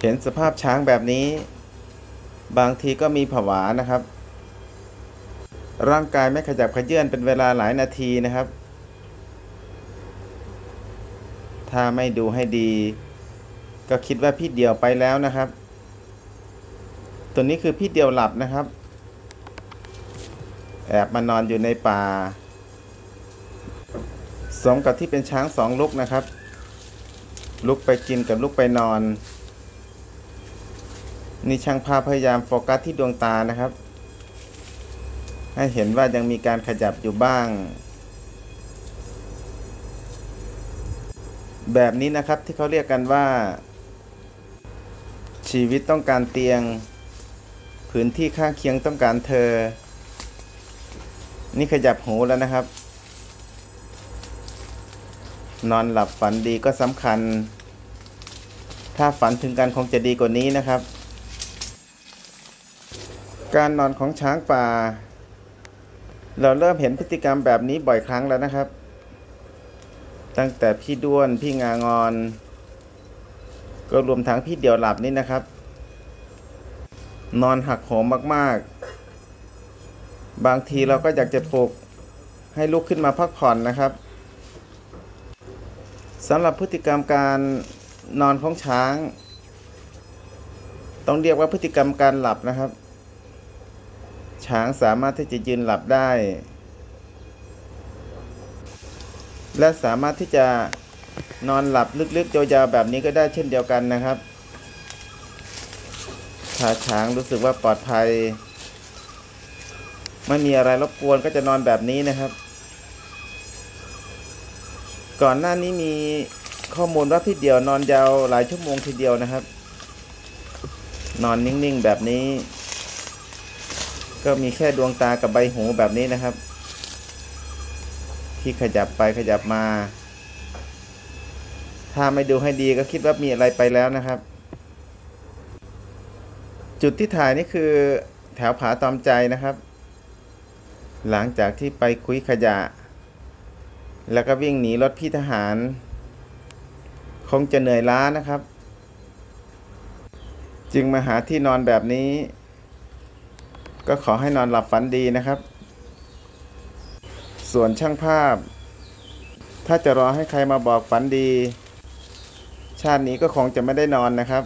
เห็นสภาพช้างแบบนี้ บางทีก็มีผวานะครับ ร่างกายไม่ขยับขยื่นเป็นเวลาหลายนาทีนะครับ ถ้าไม่ดูให้ดี ก็คิดว่าพี่เดียวไปแล้วนะครับ ตัวนี้คือพี่เดียวหลับนะครับ แอบมานอนอยู่ในป่า สมกับที่เป็นช้างสองลุกนะครับ ลุกไปกินกับลุกไปนอน นี่ช่างภาพพยายามโฟกัสที่ดวงตานะครับ ให้เห็นว่ายังมีการขยับอยู่บ้าง แบบนี้นะครับที่เขาเรียกกันว่า ชีวิตต้องการเตียง พื้นที่ข้างเคียงต้องการเธอ นี่ขยับหูแล้วนะครับ นอนหลับฝันดีก็สำคัญ ถ้าฝันถึงกันคงจะดีกว่านี้นะครับ การนอนของช้างป่า เราเริ่มเห็นพฤติกรรมแบบนี้บ่อยครั้งแล้วนะครับ ตั้งแต่พี่ด้วนพี่งางอน ก็รวมทั้งพี่เดี่ยวหลับนี่นะครับ นอนหักโหมมากๆ บางทีเราก็อยากจะปลุกให้ลุกขึ้นมาพักผ่อนนะครับสำหรับพฤติกรรมการนอนของช้าง ต้องเรียกว่าพฤติกรรมการหลับนะครับ ช้างสามารถที่จะยืนหลับได้ และสามารถที่จะนอนหลับลึกๆยาวๆแบบนี้ก็ได้เช่นเดียวกันนะครับถ้าช้างรู้สึกว่าปลอดภัย ไม่มีอะไรรบกวนก็จะนอนแบบนี้นะครับ ก่อนหน้านี้มีข้อมูลว่าพี่เดียวนอนยาวหลายชั่วโมงทีเดียวนะครับ นอนนิ่งๆแบบนี้ ก็มีแค่ดวงตากับใบหูแบบนี้นะครับ ที่ขยับไปขยับมา ถ้าไม่ดูให้ดีก็คิดว่ามีอะไรไปแล้วนะครับ จุดที่ถ่ายนี่คือแถวผาตอมใจนะครับ หลังจากที่ไปคุยขยะ แล้วก็วิ่งหนีรถพี่ทหาร คงจะเหนื่อยล้านะครับ จึงมาหาที่นอนแบบนี้ ก็ขอให้นอนหลับฝันดีนะครับ ส่วนช่างภาพ ถ้าจะรอให้ใครมาบอกฝันดี ชาตินี้ก็คงจะไม่ได้นอนนะครับ